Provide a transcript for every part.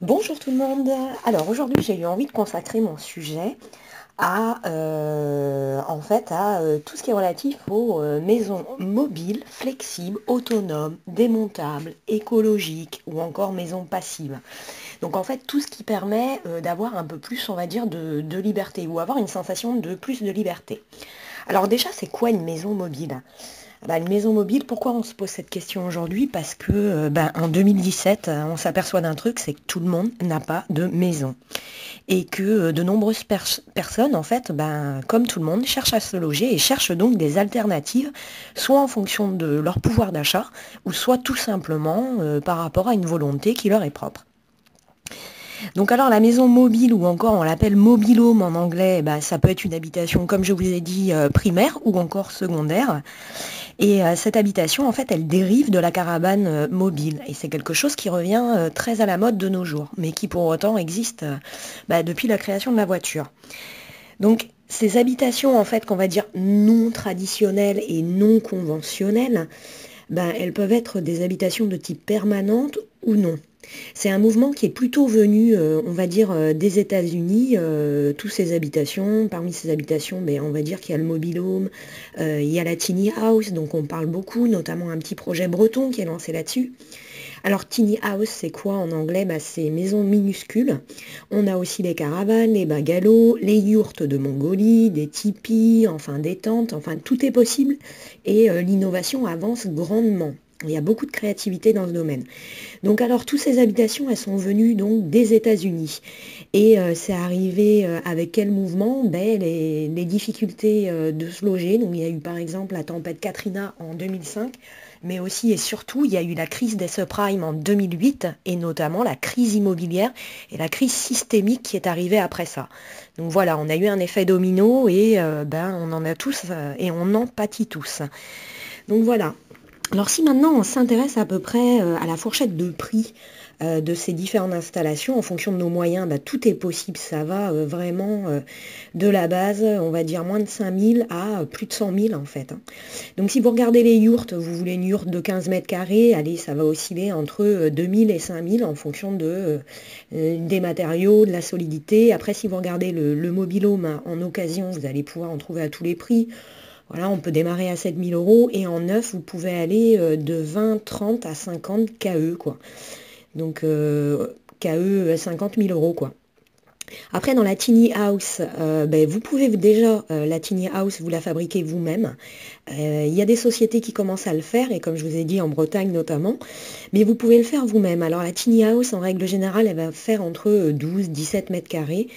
Bonjour tout le monde. Alors aujourd'hui j'ai eu envie de consacrer mon sujet à euh, en fait à euh, tout ce qui est relatif aux euh, maisons mobiles, flexibles, autonomes, démontables, écologiques ou encore maisons passives. Donc en fait tout ce qui permet d'avoir un peu plus on va dire de, de liberté ou avoir une sensation de plus de liberté. Alors déjà c'est quoi une maison mobile? Bah, une maison mobile, pourquoi on se pose cette question aujourd'hui? Parce que euh, bah, en 2017, euh, on s'aperçoit d'un truc, c'est que tout le monde n'a pas de maison. Et que euh, de nombreuses personnes, en fait, bah, comme tout le monde, cherchent à se loger et cherchent donc des alternatives, soit en fonction de leur pouvoir d'achat, ou soit tout simplement par rapport à une volonté qui leur est propre. Donc alors la maison mobile ou encore on l'appelle mobile home en anglais, bah, ça peut être une habitation comme je vous ai dit primaire ou encore secondaire. Et euh, cette habitation, en fait, elle dérive de la caravane euh, mobile. Et c'est quelque chose qui revient euh, très à la mode de nos jours, mais qui pour autant existe bah, depuis la création de la voiture. Donc ces habitations, en fait, qu'on va dire non traditionnelles et non conventionnelles, bah, elles peuvent être des habitations de type permanente ou non. C'est un mouvement qui est plutôt venu, euh, on va dire, euh, des États-Unis, euh, toutes ces habitations. Parmi ces habitations, ben, on va dire qu'il y a le mobile home, il y a la tiny house, donc on parle beaucoup, notamment un petit projet breton qui est lancé là-dessus. Alors tiny house, c'est quoi en anglais? Bah, C'est maison minuscule. On a aussi les caravanes, les bungalows, les yurts de Mongolie, des tipis, enfin des tentes, enfin tout est possible. Et l'innovation avance grandement. Il y a beaucoup de créativité dans ce domaine. Donc alors, toutes ces habitations, elles sont venues donc des États-Unis. Et euh, c'est arrivé euh, avec quel mouvement? Ben, les, difficultés euh, de se loger. Donc il y a eu par exemple la tempête Katrina en 2005, mais aussi et surtout, il y a eu la crise des subprimes en 2008, et notamment la crise immobilière et la crise systémique qui est arrivée après ça. Donc voilà, on a eu un effet domino et ben, on en a tous et on en pâtit tous. Donc voilà, alors si maintenant on s'intéresse à peu près euh, à la fourchette de prix euh, de ces différentes installations, en fonction de nos moyens, bah, tout est possible, ça va euh, vraiment de la base, on va dire moins de 5000 à plus de 100 000 en fait. Hein. Donc si vous regardez les yourtes, vous voulez une yourte de 15 mètres carrés, allez, ça va osciller entre 2000 et 5000 en fonction de, des matériaux, de la solidité. Après si vous regardez le, le mobilhome en occasion, vous allez pouvoir en trouver à tous les prix. Voilà, on peut démarrer à 7000 euros et en neuf, vous pouvez aller euh, de 20, 30 à 50 KE, quoi. Donc, euh, KE 50 000 euros, quoi. Après, dans la tiny house, euh, ben, vous pouvez déjà, la tiny house, vous la fabriquer vous-même. Il y a des sociétés qui commencent à le faire, et comme je vous ai dit, en Bretagne notamment, mais vous pouvez le faire vous-même. Alors la tiny house, en règle générale, elle va faire entre 12, 17 mètres carrés.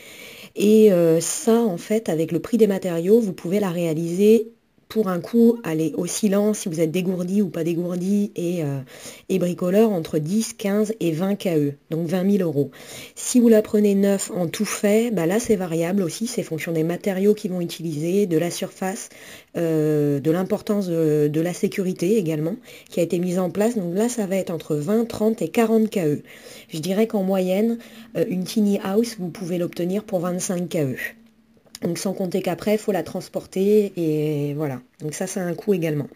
Et ça, en fait, avec le prix des matériaux, vous pouvez la réaliser pour un coût, allez, oscillant, si vous êtes dégourdi ou pas dégourdi et, euh, et, bricoleur, entre 10, 15 et 20 KE, donc 20 000 euros. Si vous la prenez neuf en tout fait, bah là c'est variable aussi, c'est fonction des matériaux qu'ils vont utiliser, de la surface, euh, de l'importance de, la sécurité également, qui a été mise en place. Donc là ça va être entre 20, 30 et 40 KE. Je dirais qu'en moyenne, euh, une tiny house, vous pouvez l'obtenir pour 25 KE. Donc sans compter qu'après, il faut la transporter et voilà. Donc ça, c'est un coût également.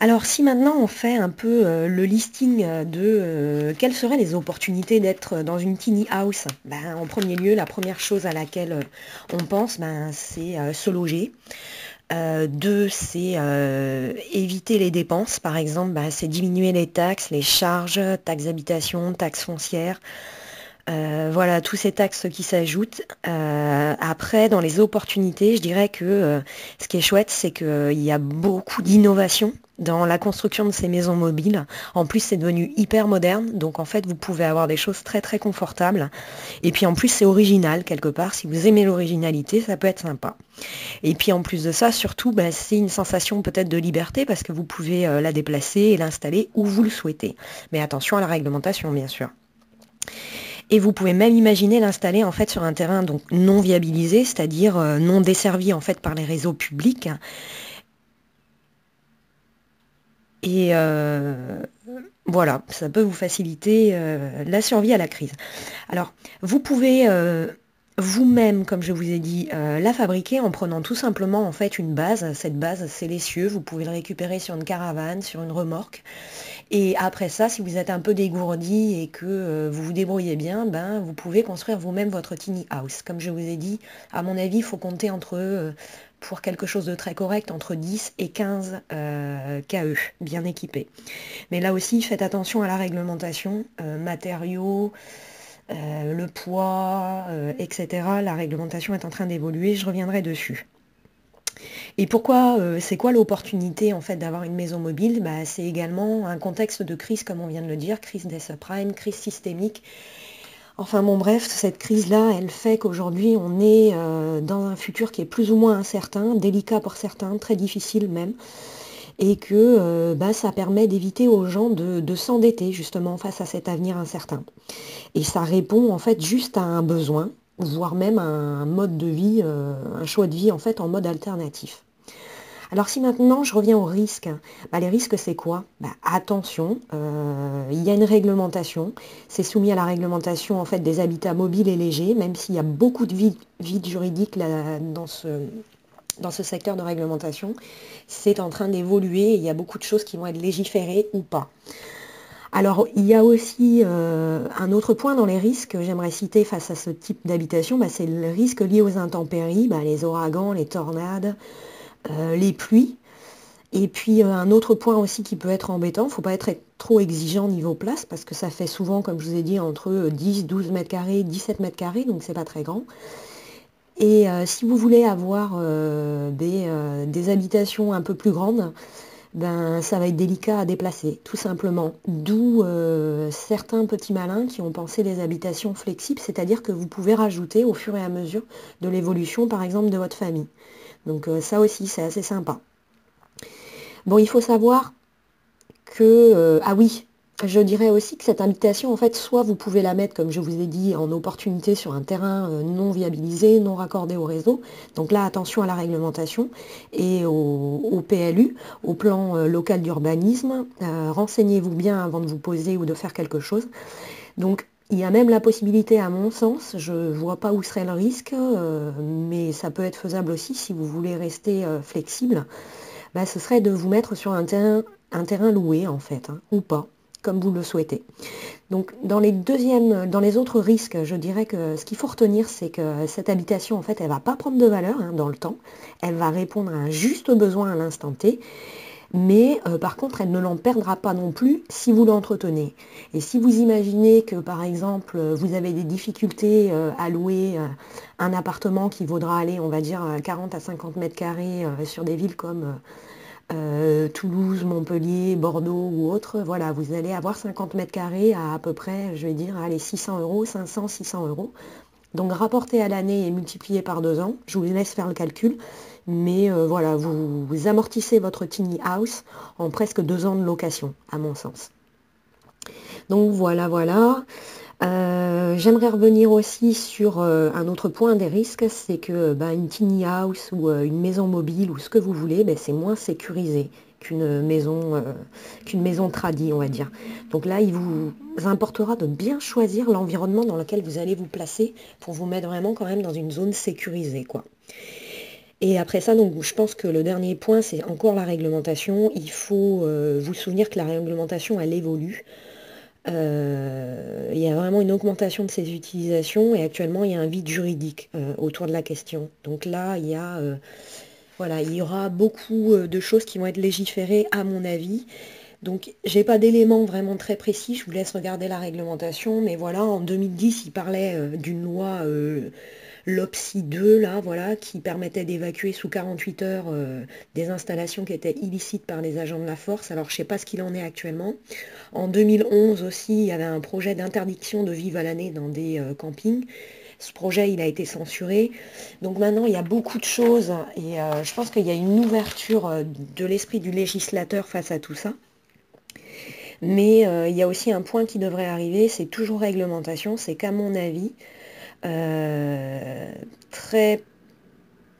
Alors si maintenant on fait un peu euh, le listing de euh, quelles seraient les opportunités d'être dans une tiny house, ben, en premier lieu, la première chose à laquelle euh, on pense, ben, c'est se loger. deux, c'est éviter les dépenses. Par exemple, ben, c'est diminuer les taxes, les charges, taxes d'habitation, taxes foncières, euh, voilà, tous ces taxes qui s'ajoutent. Euh, après, dans les opportunités, je dirais que euh, ce qui est chouette, c'est qu'il y a beaucoup d'innovation dans la construction de ces maisons mobiles. En plus, c'est devenu hyper moderne, donc en fait, vous pouvez avoir des choses très très confortables. Et puis en plus, c'est original quelque part. Si vous aimez l'originalité, ça peut être sympa. Et puis en plus de ça, surtout, bah, c'est une sensation peut-être de liberté parce que vous pouvez la déplacer et l'installer où vous le souhaitez. Mais attention à la réglementation, bien sûr. Et vous pouvez même imaginer l'installer en fait sur un terrain donc non viabilisé, c'est-à-dire euh, non desservi en fait par les réseaux publics. Et euh, voilà, ça peut vous faciliter euh, la survie à la crise. Alors, vous pouvez vous-même, comme je vous ai dit, euh, la fabriquer en prenant tout simplement en fait une base. Cette base, c'est l'essieu. Vous pouvez le récupérer sur une caravane, sur une remorque. Et après ça, si vous êtes un peu dégourdi et que euh, vous vous débrouillez bien, ben, vous pouvez construire vous-même votre tiny house. Comme je vous ai dit, à mon avis, il faut compter entre, euh, pour quelque chose de très correct, entre 10 et 15 KE, bien équipés. Mais là aussi, faites attention à la réglementation, matériaux, euh, le poids, euh, etc. La réglementation est en train d'évoluer, je reviendrai dessus. Et pourquoi, euh, c'est quoi l'opportunité en fait d'avoir une maison mobile? Bah, C'est également un contexte de crise, comme on vient de le dire, crise des subprimes, crise systémique. Enfin bon bref, cette crise-là, elle fait qu'aujourd'hui on est dans un futur qui est plus ou moins incertain, délicat pour certains, très difficile même et que euh, bah, ça permet d'éviter aux gens de, s'endetter justement face à cet avenir incertain. Et ça répond en fait juste à un besoin, voire même à un mode de vie, euh, un choix de vie en fait en mode alternatif. Alors si maintenant je reviens aux risques, bah, les risques c'est quoi? Bah, Attention, euh, il y a une réglementation, c'est soumis à la réglementation en fait des habitats mobiles et légers, même s'il y a beaucoup de vide, juridique là, dans ce, dans ce secteur de réglementation. C'est en train d'évoluer il y a beaucoup de choses qui vont être légiférées ou pas. Alors, il y a aussi euh, un autre point dans les risques que j'aimerais citer face à ce type d'habitation, bah, c'est le risque lié aux intempéries, bah, les ouragans, les tornades, euh, les pluies. Et puis euh, un autre point aussi qui peut être embêtant, il ne faut pas être trop exigeant niveau place, parce que ça fait souvent, comme je vous ai dit, entre 10, 12 mètres carrés, 17 mètres carrés, donc c'est pas très grand. Et euh, si vous voulez avoir euh, euh, des, habitations un peu plus grandes, ben, ça va être délicat à déplacer, tout simplement. D'où certains petits malins qui ont pensé les habitations flexibles, c'est-à-dire que vous pouvez rajouter au fur et à mesure de l'évolution, par exemple, de votre famille. Donc ça aussi, c'est assez sympa. Bon, il faut savoir que... ah oui, je dirais aussi que cette habitation, en fait, soit vous pouvez la mettre, comme je vous ai dit, en opportunité sur un terrain euh, non viabilisé, non raccordé au réseau. Donc là, attention à la réglementation et au, PLU, au plan euh, local d'urbanisme. Euh, renseignez-vous bien avant de vous poser ou de faire quelque chose. Donc, il y a même la possibilité, à mon sens, je ne vois pas où serait le risque, mais ça peut être faisable aussi si vous voulez rester flexible, bah, ce serait de vous mettre sur un terrain, un terrain loué, en fait, hein, ou pas comme vous le souhaitez. Donc dans les deuxièmes, dans les autres risques, je dirais que ce qu'il faut retenir, c'est que cette habitation, en fait, elle ne va pas prendre de valeur hein, dans le temps. Elle va répondre à un juste besoin à l'instant T. Mais euh, par contre, elle ne l'en perdra pas non plus si vous l'entretenez. Et si vous imaginez que par exemple, vous avez des difficultés euh, à louer euh, un appartement qui vaudra aller, on va dire, 40 à 50 mètres carrés sur des villes comme euh, Toulouse, Montpellier, Bordeaux ou autre, voilà, vous allez avoir 50 mètres carrés à peu près, je vais dire, allez, 600 euros, 500, 600 euros. Donc rapporté à l'année et multiplié par deux ans, je vous laisse faire le calcul, mais euh, voilà, vous, amortissez votre tiny house en presque deux ans de location, à mon sens. Donc voilà, voilà. Euh, j'aimerais revenir aussi sur euh, un autre point des risques, c'est que bah, une tiny house ou euh, une maison mobile ou ce que vous voulez, ben, c'est moins sécurisé qu'une maison, qu'une maison tradie, on va dire. Donc là, il vous importera de bien choisir l'environnement dans lequel vous allez vous placer pour vous mettre vraiment quand même dans une zone sécurisée. Quoi. Et après ça, donc, je pense que le dernier point, c'est encore la réglementation. Il faut vous souvenir que la réglementation, elle évolue. Euh, il y a vraiment une augmentation de ces utilisations et actuellement il y a un vide juridique euh, autour de la question. Donc là, il y a, euh, voilà, il y aura beaucoup de choses qui vont être légiférées à mon avis. Donc j'ai pas d'éléments vraiment très précis, je vous laisse regarder la réglementation, mais voilà, en 2010, il parlait d'une loi l'OPSI 2, là, voilà, qui permettait d'évacuer sous 48 heures euh, des installations qui étaient illicites par les agents de la force. Alors, je ne sais pas ce qu'il en est actuellement. En 2011 aussi, il y avait un projet d'interdiction de vivre à l'année dans des euh, campings. Ce projet, il a été censuré. Donc maintenant, il y a beaucoup de choses et euh, je pense qu'il y a une ouverture de l'esprit du législateur face à tout ça. Mais il y a aussi un point qui devrait arriver, c'est toujours réglementation, c'est qu'à mon avis, euh, très,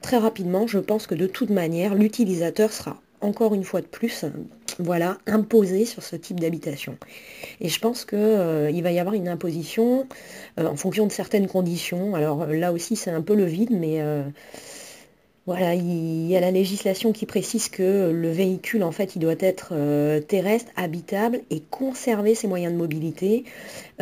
très rapidement, je pense que de toute manière, l'utilisateur sera encore une fois de plus voilà, imposée sur ce type d'habitation. Et je pense qu'il euh, va y avoir une imposition euh, en fonction de certaines conditions. Alors là aussi, c'est un peu le vide, mais voilà, il y a la législation qui précise que le véhicule, en fait, il doit être euh, terrestre, habitable et conserver ses moyens de mobilité.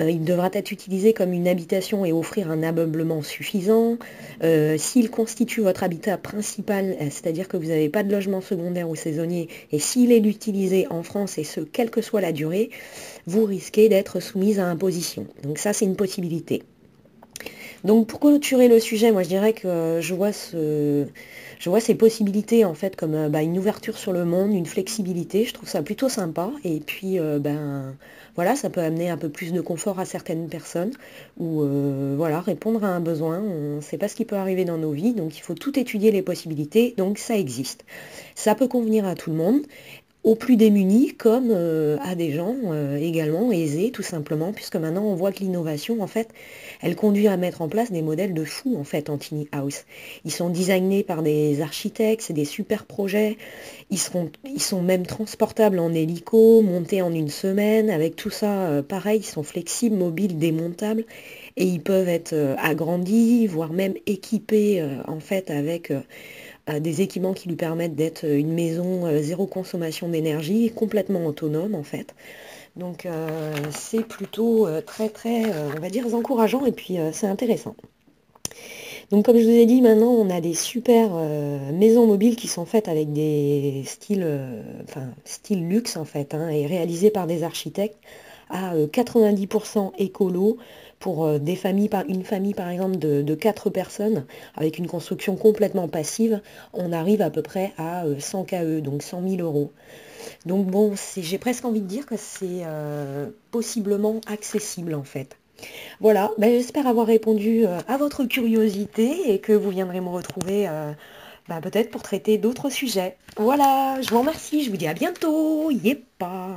Euh, il devra être utilisé comme une habitation et offrir un ameublement suffisant. Euh, s'il constitue votre habitat principal, c'est-à-dire que vous n'avez pas de logement secondaire ou saisonnier, et s'il est utilisé en France, et ce, quelle que soit la durée, vous risquez d'être soumise à imposition. Donc ça, c'est une possibilité. Donc pour clôturer le sujet, moi je dirais que euh, je vois, ces possibilités en fait comme euh, bah, une ouverture sur le monde, une flexibilité. Je trouve ça plutôt sympa. Et puis euh, ben voilà, ça peut amener un peu plus de confort à certaines personnes ou voilà, répondre à un besoin. On ne sait pas ce qui peut arriver dans nos vies, donc il faut tout étudier les possibilités. Donc ça existe. Ça peut convenir à tout le monde aux plus démunis comme euh, à des gens euh, également aisés tout simplement puisque maintenant on voit que l'innovation en fait elle conduit à mettre en place des modèles de fous en fait en tiny house. Ils sont designés par des architectes, c'est des super projets, ils, seront, ils sont même transportables en hélico, montés en une semaine, avec tout ça euh, pareil, ils sont flexibles, mobiles, démontables. Et ils peuvent être agrandis, voire même équipés en fait avec des équipements qui lui permettent d'être une maison euh, zéro consommation d'énergie, complètement autonome en fait. Donc euh, c'est plutôt euh, très très, on va dire, encourageant et puis c'est intéressant. Donc comme je vous ai dit, maintenant on a des super maisons mobiles qui sont faites avec des styles, enfin style luxe en fait, hein, et réalisées par des architectes à 90% écolo, pour euh, des familles, une famille par exemple de, 4 personnes, avec une construction complètement passive, on arrive à peu près à 100 euh, KE, donc 100 000 euros. Donc bon, j'ai presque envie de dire que c'est euh, possiblement accessible en fait. Voilà, ben, j'espère avoir répondu à votre curiosité et que vous viendrez me retrouver ben, peut-être pour traiter d'autres sujets. Voilà, je vous remercie, je vous dis à bientôt, pas